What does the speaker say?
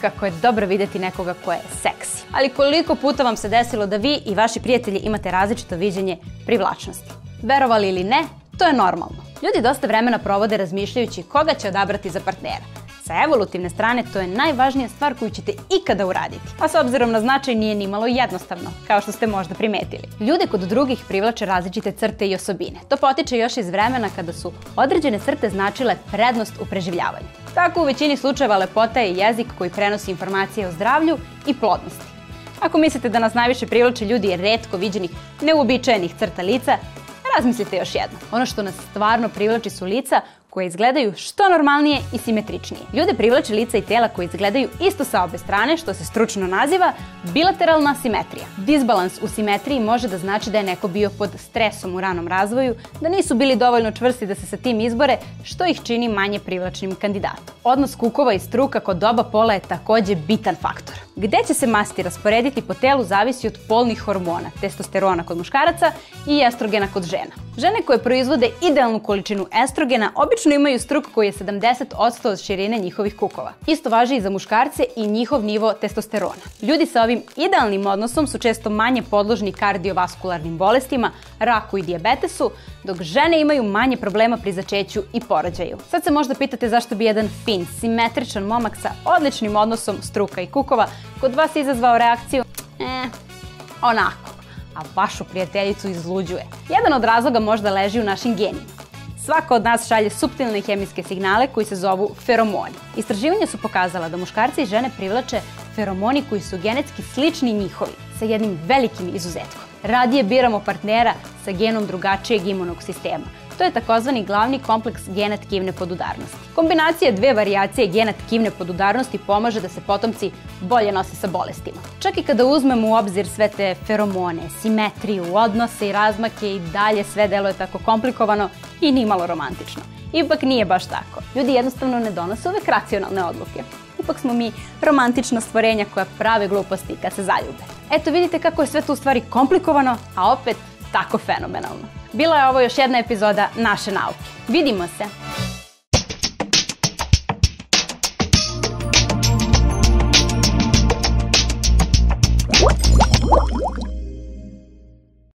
Kako je dobro videti nekoga ko je seksi. Ali koliko puta vam se desilo da vi i vaši prijatelji imate različito viđenje privlačnosti? Verovali ili ne, to je normalno. Ljudi dosta vremena provode razmišljajući koga će odabrati za partnera. Sa evolutivne strane to je najvažnija stvar koju ćete ikada uraditi. A s obzirom na značaj nije ni malo jednostavno, kao što ste možda primetili. Ljude kod drugih privlače različite crte i osobine. To potiče još iz vremena kada su određene crte značile prednost u preživljavanju. Tako u većini slučajeva lepota je jezik koji prenosi informacije o zdravlju i plodnosti. Ako mislite da nas najviše privlače ljudi redko viđenih, neuobičajenih crta lica, razmislite još jedno. Ono što nas stvarno privlači su lica koje izgledaju što normalnije i simetričnije. Ljude privlače lica i tela koji izgledaju isto sa obe strane, što se stručno naziva bilateralna simetrija. Disbalans u simetriji može da znači da je neko bio pod stresom u ranom razvoju, da nisu bili dovoljno čvrsti da se sa tim izbore, što ih čini manje privlačnim kandidatom. Odnos kukova i struka kod oba pola je takođe bitan faktor. Gde će se masti rasporediti po telu zavisi od polnih hormona, testosterona kod muškaraca i estrogena kod žena. Žene koje proizvode idealnu količinu estrogena obično imaju struk koji je 70% od širine njihovih kukova. Isto važi i za muškarce i njihov nivo testosterona. Ljudi sa ovim idealnim odnosom su često manje podložni kardiovaskularnim bolestima, raku i dijabetesu, dok žene imaju manje problema pri začeću i porođaju. Sad se možda pitate zašto bi jedan fin, simetričan momak sa odličnim odnosom struka i kukova kod vas izazvao reakciju e, onako, a vašu prijateljicu izluđuje. Jedan od razloga možda leži u našim genima. Svaka od nas šalje suptilne hemijske signale koji se zovu feromoni. Istraživanja su pokazala da muškarci i žene privlače feromoni koji su genetski slični njihovi, sa jednim velikim izuzetkom. Radije biramo partnera sa genom drugačijeg imunog sistema, To je takozvani glavni kompleks gena tkivne podudarnosti. Kombinacija dve varijacije gena tkivne podudarnosti pomaže da se potomci bolje nose sa bolestima. Čak i kada uzmemo u obzir sve te feromone, simetriju, odnose i razmake i dalje sve deluje tako komplikovano i nimalo romantično. Ipak nije baš tako. Ljudi jednostavno ne donose uvek racionalne odluke. Ipak smo mi romantična stvorenja koja prave gluposti kad se zaljube. Eto vidite kako je sve tu stvari komplikovano, a opet tako fenomenalno. Bila je ovo još jedna epizoda naše nauke. Vidimo se!